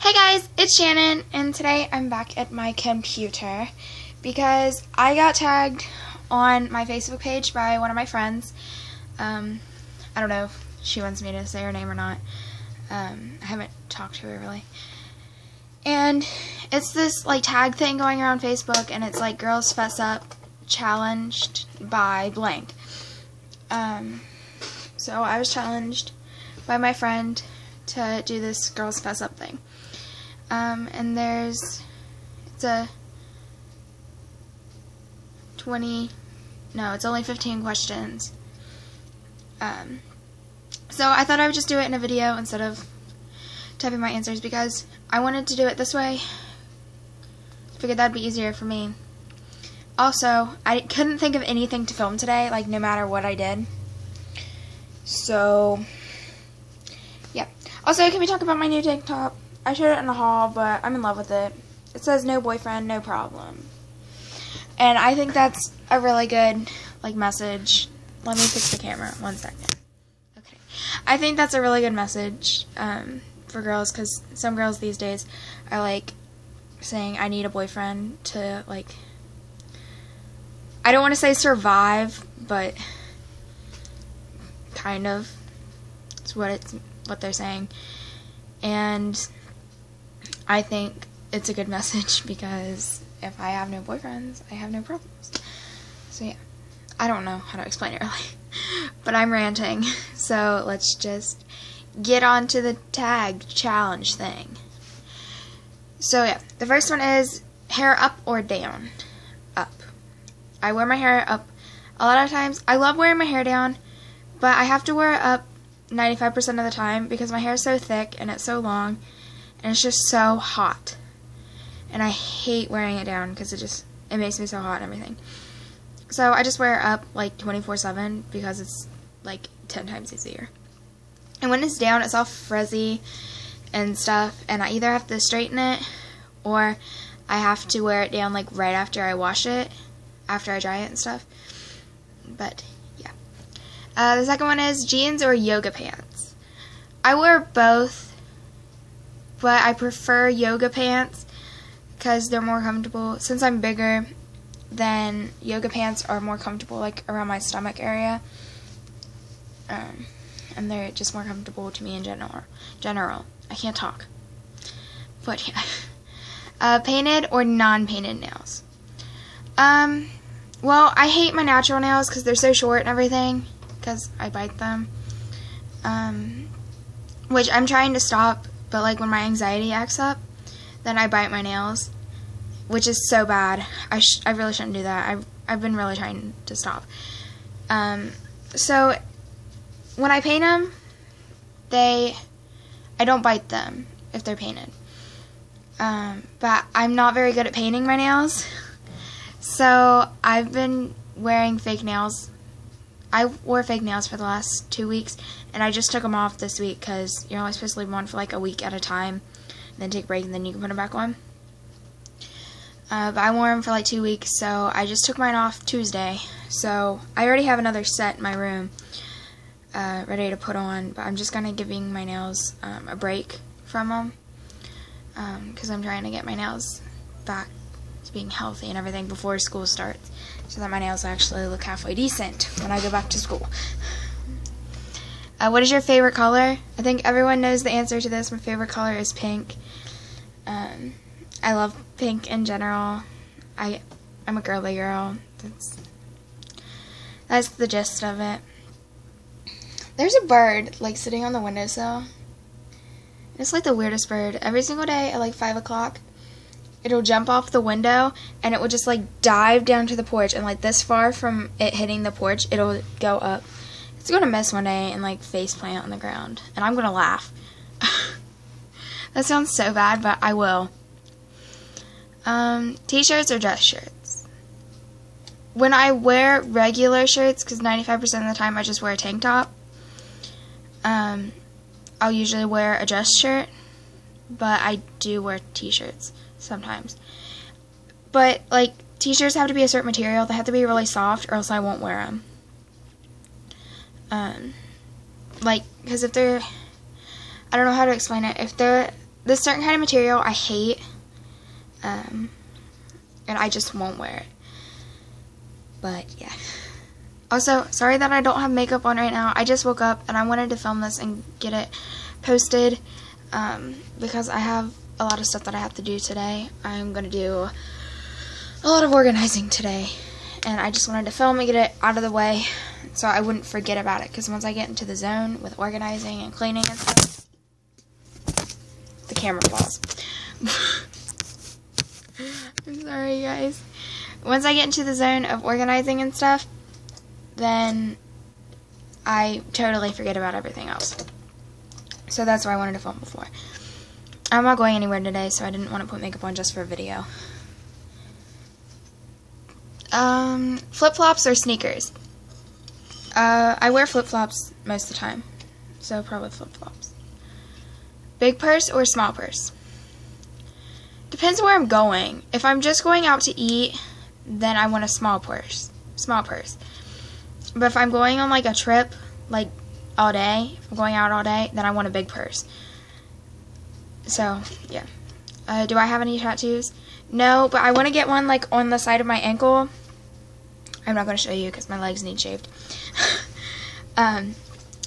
Hey guys, it's Shannon, and today I'm back at my computer because I got tagged on my Facebook page by one of my friends. Um, I don't know if she wants me to say her name or not. Um, I haven't talked to her really. And it's this like tag thing going around Facebook, and it's like girls fess up challenged by blank. Um, so I was challenged by my friend to do this girls fess up thing. Um, and there's it's a 20 no it's only 15 questions. Um, so I thought I would just do it in a video instead of typing my answers because I wanted to do it this way. Figured that'd be easier for me. Also I couldn't think of anything to film today like no matter what I did. So yeah also can we talk about my new tank top I showed it in the hall, but I'm in love with it. It says no boyfriend, no problem. And I think that's a really good like message. Let me fix the camera one second. Okay. I think that's a really good message um, for girls because some girls these days are like saying I need a boyfriend to like I don't want to say survive, but kind of. It's what it's what they're saying. And I think it's a good message because if I have no boyfriends, I have no problems. So yeah, I don't know how to explain it really, but I'm ranting. So let's just get on to the tag challenge thing. So yeah, the first one is hair up or down? Up. I wear my hair up a lot of times. I love wearing my hair down, but I have to wear it up 95% of the time because my hair is so thick and it's so long and it's just so hot. And I hate wearing it down because it just it makes me so hot and everything. So I just wear it up like 24/7 because it's like 10 times easier. And when it's down, it's all frizzy and stuff, and I either have to straighten it or I have to wear it down like right after I wash it, after I dry it and stuff. But yeah. Uh, the second one is jeans or yoga pants. I wear both but I prefer yoga pants because they're more comfortable. Since I'm bigger, then yoga pants are more comfortable, like around my stomach area, um, and they're just more comfortable to me in general. General, I can't talk, but yeah. Uh, painted or non-painted nails. Um, well, I hate my natural nails because they're so short and everything because I bite them. Um, which I'm trying to stop but like when my anxiety acts up, then I bite my nails, which is so bad. I sh- I really shouldn't do that. I've I've been really trying to stop. Um, so when I paint them, they I don't bite them if they're painted. Um, but I'm not very good at painting my nails. So I've been wearing fake nails I wore fake nails for the last two weeks, and I just took them off this week because you're only supposed to leave them on for like a week at a time, and then take a break, and then you can put them back on. Uh, but I wore them for like two weeks, so I just took mine off Tuesday. So I already have another set in my room uh, ready to put on, but I'm just kind of giving my nails um, a break from them because um, I'm trying to get my nails back to being healthy and everything before school starts so that my nails actually look halfway decent when I go back to school. Uh, what is your favorite color? I think everyone knows the answer to this. My favorite color is pink. Um, I love pink in general. I, I'm a girly girl. That's, that's the gist of it. There's a bird, like, sitting on the windowsill. It's like the weirdest bird. Every single day at like 5 o'clock, it'll jump off the window and it will just like dive down to the porch and like this far from it hitting the porch it'll go up. It's gonna miss one day and like face plant on the ground and i'm gonna laugh. That sounds so bad but i will. Um, t-shirts or dress shirts? When i wear regular shirts because 95% of the time i just wear a tank top um, i'll usually wear a dress shirt but i do wear t-shirts sometimes. But like t-shirts have to be a certain material. They have to be really soft, or else I won't wear them. Um, like because if they're, I don't know how to explain it. If they're this certain kind of material I hate, um, and I just won't wear it. But yeah. Also, sorry that I don't have makeup on right now. I just woke up and I wanted to film this and get it posted um, because I have a lot of stuff that I have to do today. I'm going to do a lot of organizing today. And I just wanted to film and get it out of the way so I wouldn't forget about it. Because once I get into the zone with organizing and cleaning and stuff, the camera falls. I'm sorry, guys. Once I get into the zone of organizing and stuff, then I totally forget about everything else. So that's why I wanted to film before. I'm not going anywhere today, so I didn't want to put makeup on just for a video. Um, flip-flops or sneakers? Uh, I wear flip-flops most of the time, so probably flip-flops. Big purse or small purse? Depends where I'm going. If I'm just going out to eat, then I want a small purse. Small purse. But if I'm going on like a trip, like all day, if I'm going out all day, then I want a big purse. So, yeah. Uh, do I have any tattoos? No, but I want to get one like on the side of my ankle. I'm not going to show you because my legs need shaved. um,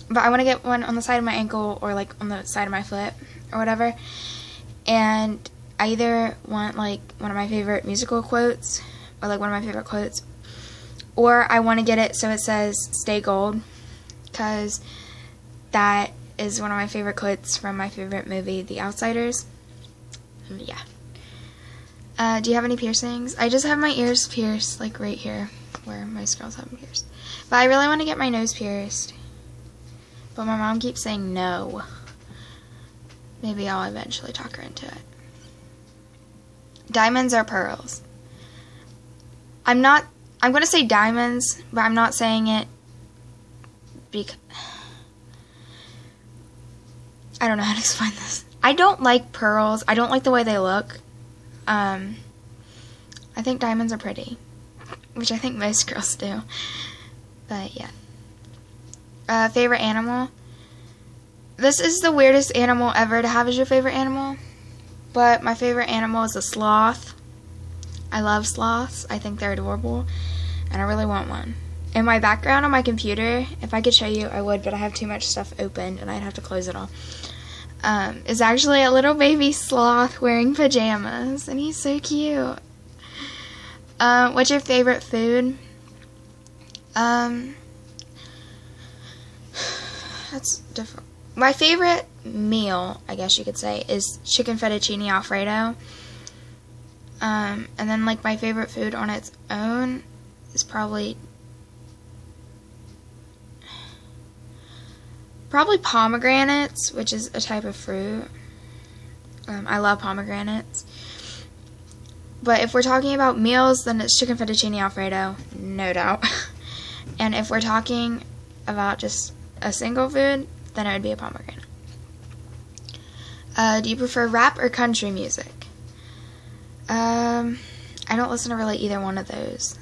but I want to get one on the side of my ankle or like on the side of my foot or whatever. And I either want like one of my favorite musical quotes or like one of my favorite quotes or I want to get it so it says stay gold because that is one of my favorite quotes from my favorite movie, The Outsiders. Yeah. Uh, do you have any piercings? I just have my ears pierced, like right here, where most girls have them pierced. But I really want to get my nose pierced. But my mom keeps saying no. Maybe I'll eventually talk her into it. Diamonds or pearls? I'm not, I'm going to say diamonds, but I'm not saying it because I don't know how to explain this. I don't like pearls. I don't like the way they look. Um, I think diamonds are pretty, which I think most girls do. But yeah. Uh, favorite animal? This is the weirdest animal ever to have as your favorite animal. But my favorite animal is a sloth. I love sloths. I think they're adorable. And I really want one. In my background on my computer, if I could show you, I would, but I have too much stuff open and I'd have to close it all um, is actually a little baby sloth wearing pajamas, and he's so cute. Uh, what's your favorite food? Um, that's different. My favorite meal, I guess you could say, is chicken fettuccine alfredo. Um, and then like my favorite food on its own is probably Probably pomegranates, which is a type of fruit. Um, I love pomegranates. But if we're talking about meals, then it's chicken fettuccine alfredo, no doubt. and if we're talking about just a single food, then it would be a pomegranate. Uh, do you prefer rap or country music? Um, I don't listen to really either one of those.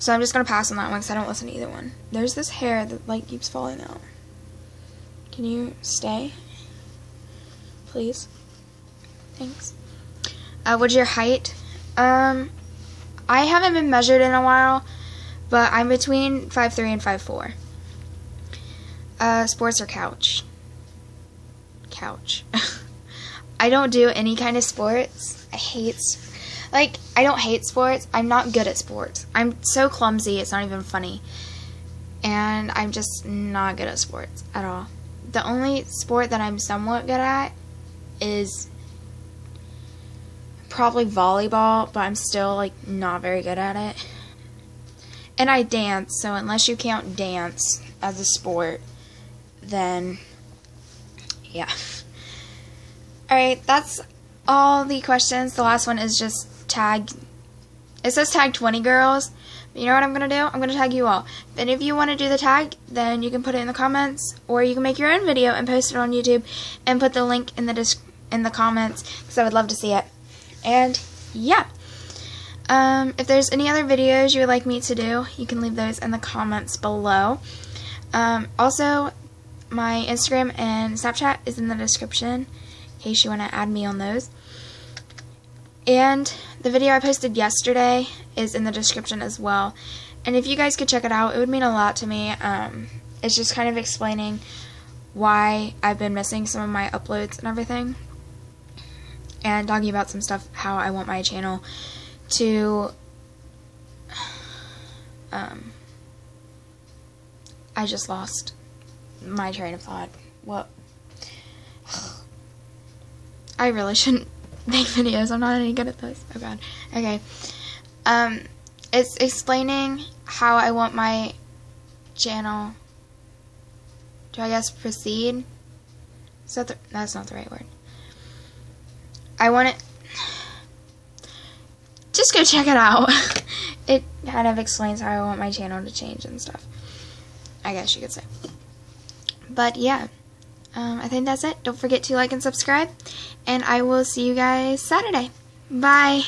So I'm just going to pass on that one because I don't listen to either one. There's this hair that like keeps falling out. Can you stay? Please? Thanks. Uh, what's your height? Um, I haven't been measured in a while, but I'm between 5'3 and 5'4. Uh, sports or couch? Couch. I don't do any kind of sports. I hate like, I don't hate sports. I'm not good at sports. I'm so clumsy, it's not even funny. And I'm just not good at sports at all. The only sport that I'm somewhat good at is probably volleyball, but I'm still like not very good at it. And I dance, so unless you count dance as a sport, then yeah. Alright, that's all the questions. The last one is just tag, it says tag 20 girls. You know what I'm going to do? I'm going to tag you all. If any of you want to do the tag, then you can put it in the comments, or you can make your own video and post it on YouTube, and put the link in the dis in the comments, because I would love to see it. And, yeah. Um, if there's any other videos you would like me to do, you can leave those in the comments below. Um, also, my Instagram and Snapchat is in the description in case you want to add me on those. And the video I posted yesterday is in the description as well. And if you guys could check it out, it would mean a lot to me. Um, it's just kind of explaining why I've been missing some of my uploads and everything. And talking about some stuff, how I want my channel to um, I just lost my train of thought. What? I really shouldn't make videos. I'm not any good at this. Oh god. Okay. Um, it's explaining how I want my channel to, I guess, proceed. Is that the, that's not the right word. I want it. Just go check it out. it kind of explains how I want my channel to change and stuff. I guess you could say. But yeah, um, I think that's it. Don't forget to like and subscribe, and I will see you guys Saturday. Bye.